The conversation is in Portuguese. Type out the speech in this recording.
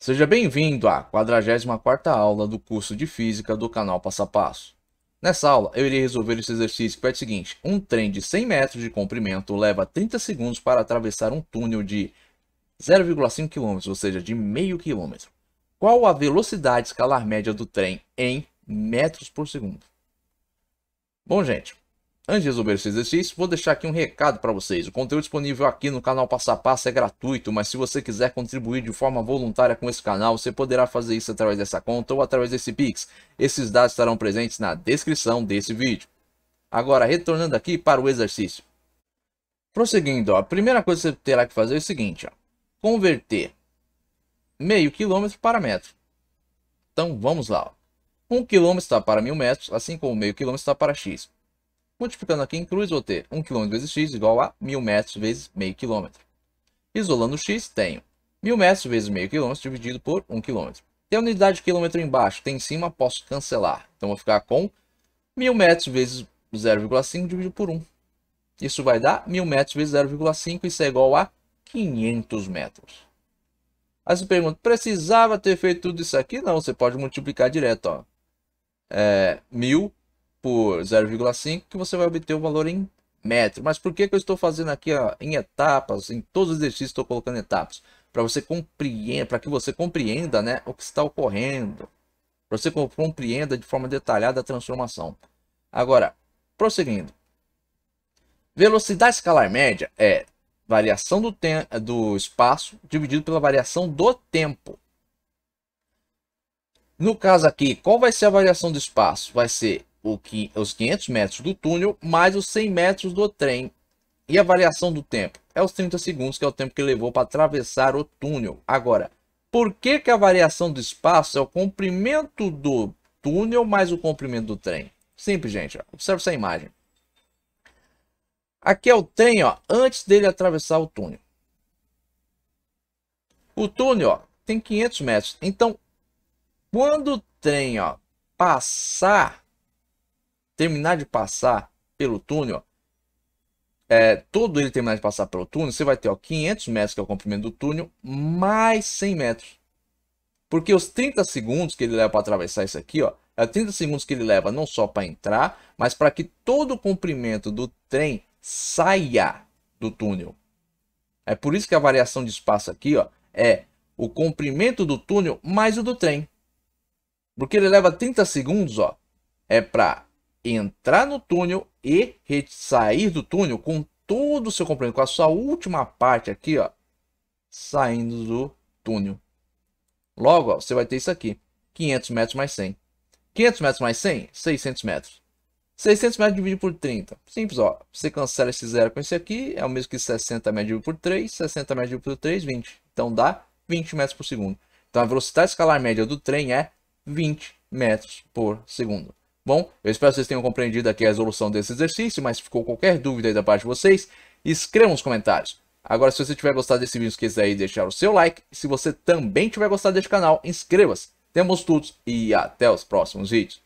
Seja bem-vindo à 44ª aula do curso de Física do canal Passo a Passo. Nessa aula, eu irei resolver esse exercício que é o seguinte. Um trem de 100 metros de comprimento leva 30 segundos para atravessar um túnel de 0,5 km, ou seja, de meio quilômetro. Qual a velocidade escalar média do trem em metros por segundo? Bom, gente, Antes de resolver esse exercício, vou deixar aqui um recado para vocês. O conteúdo disponível aqui no canal Passo a Passo é gratuito, mas se você quiser contribuir de forma voluntária com esse canal, você poderá fazer isso através dessa conta ou através desse Pix. Esses dados estarão presentes na descrição desse vídeo. Agora, retornando aqui para o exercício. Prosseguindo, a primeira coisa que você terá que fazer é o seguinte, ó, converter meio quilômetro para metro. Então, vamos lá. Ó. Um quilômetro está para mil metros, assim como meio quilômetro está para x. Multiplicando aqui em cruz, vou ter 1 km vezes x igual a 1.000 metros vezes meio quilômetro. Isolando x, tenho 1.000 metros vezes meio quilômetro dividido por 1 km. Tem a unidade de quilômetro embaixo, tem em cima, posso cancelar. Então, vou ficar com 1.000 metros vezes 0,5 dividido por 1. Isso vai dar 1.000 metros vezes 0,5, isso é igual a 500 metros. Aí você pergunta, precisava ter feito tudo isso aqui? Não, você pode multiplicar direto. Ó. É, 1.000 por 0,5 que você vai obter o valor em metro. Mas por que, que eu estou fazendo aqui ó, em etapas? Em todos os exercícios estou colocando etapas. Para você compreender, para que você compreenda né, o que está ocorrendo. Para você compreenda de forma detalhada a transformação. Agora, prosseguindo. Velocidade escalar média é variação do, do espaço dividido pela variação do tempo. No caso aqui, qual vai ser a variação do espaço? Vai ser que, os 500 metros do túnel mais os 100 metros do trem. E a variação do tempo? É os 30 segundos, que é o tempo que levou para atravessar o túnel. Agora, por que, que a variação do espaço é o comprimento do túnel mais o comprimento do trem? Simples, gente. Observe essa imagem. Aqui é o trem, ó, antes dele atravessar o túnel. O túnel ó, tem 500 metros. Então, quando o trem ó, passar terminar de passar pelo túnel, é, todo ele terminar de passar pelo túnel, você vai ter ó, 500 metros, que é o comprimento do túnel, mais 100 metros. Porque os 30 segundos que ele leva para atravessar isso aqui, ó, é 30 segundos que ele leva não só para entrar, mas para que todo o comprimento do trem saia do túnel. É por isso que a variação de espaço aqui ó, é o comprimento do túnel mais o do trem. Porque ele leva 30 segundos, ó, é para entrar no túnel e sair do túnel com todo o seu comprimento, com a sua última parte aqui, ó, saindo do túnel. Logo, ó, você vai ter isso aqui, 500 metros mais 100. 500 metros mais 100, 600 metros. 600 metros dividido por 30. Simples, ó. Você cancela esse zero com esse aqui, é o mesmo que 60 metros dividido por 3, 60 metros dividido por 3, 20. Então dá 20 metros por segundo. Então a velocidade escalar média do trem é 20 metros por segundo. Bom, eu espero que vocês tenham compreendido aqui a resolução desse exercício, mas se ficou qualquer dúvida aí da parte de vocês, escrevam nos comentários. Agora, se você tiver gostado desse vídeo, quiser aí deixar o seu like. Se você também tiver gostado deste canal, inscreva-se. Temos tudo e até os próximos vídeos.